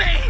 me!